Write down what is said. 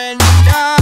surrender